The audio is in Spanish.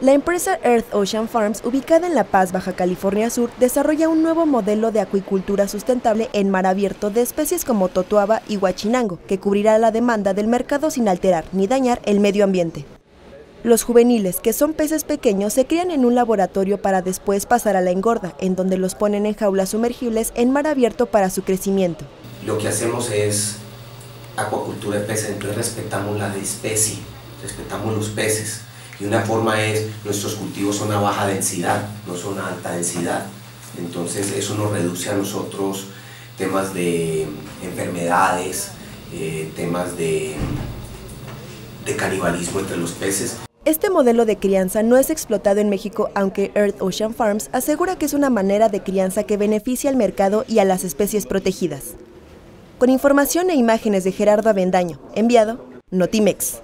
La empresa Earth Ocean Farms, ubicada en La Paz, Baja California Sur, desarrolla un nuevo modelo de acuicultura sustentable en mar abierto de especies como totuaba y huachinango, que cubrirá la demanda del mercado sin alterar ni dañar el medio ambiente. Los juveniles, que son peces pequeños, se crían en un laboratorio para después pasar a la engorda, en donde los ponen en jaulas sumergibles en mar abierto para su crecimiento. Lo que hacemos es acuacultura de peces, entonces respetamos la especie, respetamos los peces. Y una forma es, nuestros cultivos son a baja densidad, no son a alta densidad. Entonces eso nos reduce a nosotros temas de enfermedades, eh, temas de, de canibalismo entre los peces. Este modelo de crianza no es explotado en México, aunque Earth Ocean Farms asegura que es una manera de crianza que beneficia al mercado y a las especies protegidas. Con información e imágenes de Gerardo Avendaño, enviado Notimex.